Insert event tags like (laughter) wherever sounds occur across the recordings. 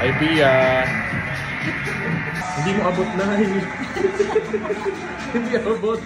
Pia. Hindi mo abot na. (laughs) Hindi abot.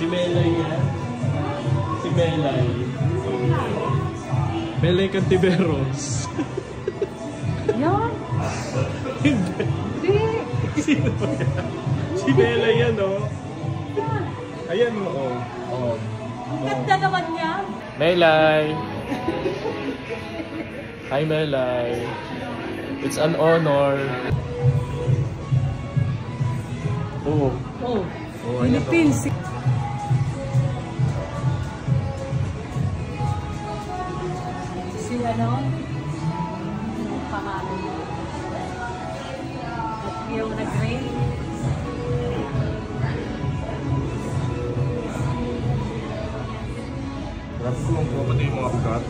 Si Melay yan. Si Melay. Melay Cantiveros. Yan. Hindi. Sino ba yan? Si Melay yan, oh. Ayan mo, oh. oh. Ang ganda naman niya. Melay! Hi, Melay. It's an honor. Oh. Oh. Oh, ano? Philippines. Ano? Yung pangalan mo. At yung nag-rain. Rap ko lang po pati yung mga ugat.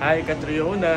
Hi, Catriona!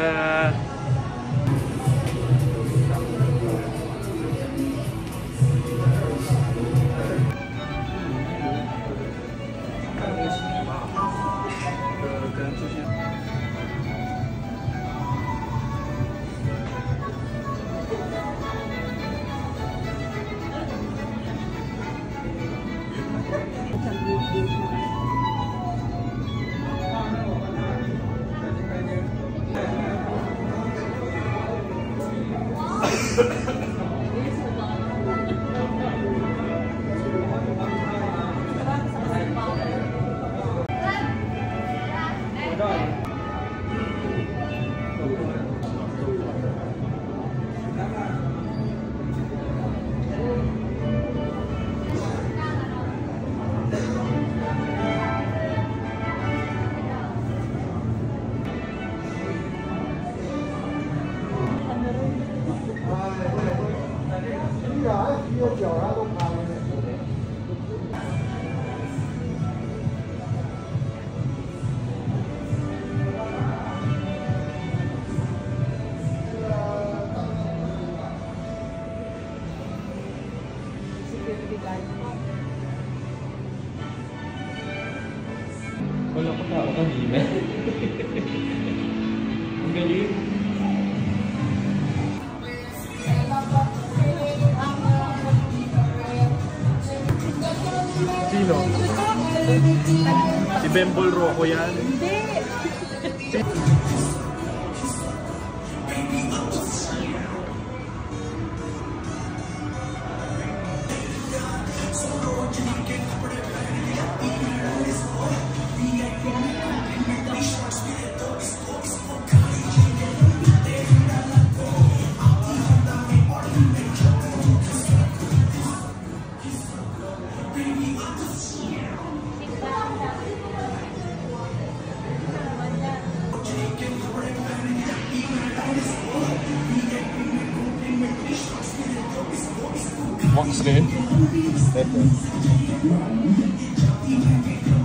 Sino? Si Bembol Rocco yan. Hindi. Ito. Ba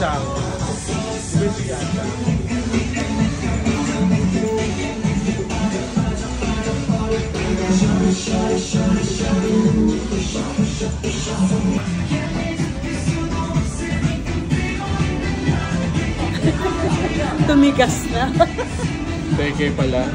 Chang. Pwede yata. Tumigas na. Peke pala.